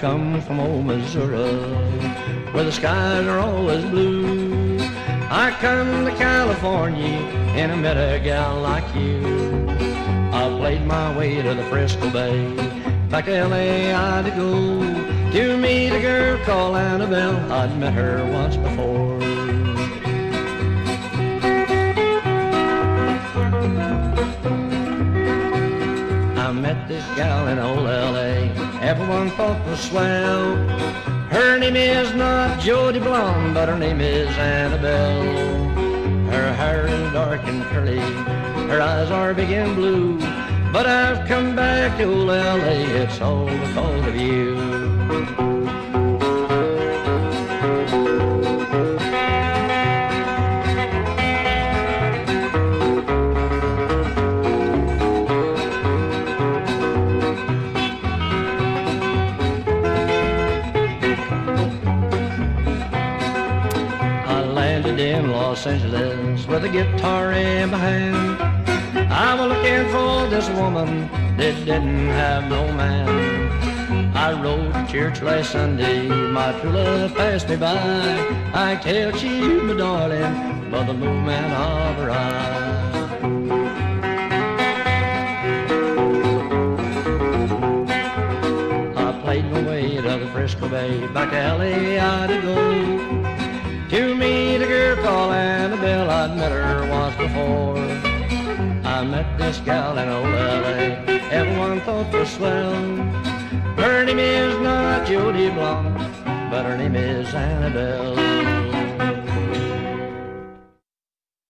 come from old Missouri, where the skies are always blue. I come to California and I met a gal like you. I played my way to the Frisco Bay, back to LA I'd go to meet a girl called Annabelle. I'd met her once before. Met this gal in old LA, everyone thought was swell. Her name is not Jody Blonde, but her name is Annabelle. Her hair is dark and curly, her eyes are big and blue. But I've come back to old LA, it's all because of you. I landed in Los Angeles with a guitar in my hand. I was looking for this woman that didn't have no man. I rode to church last Sunday, my true love passed me by. I tell she, my darling, by the movement of her eye. I played my way to the Frisco Bay, back LA I'd go. I'd met her once before. I met this gal in old LA, everyone thought was swell. Her name is not Jody Blanc, but her name is Annabelle.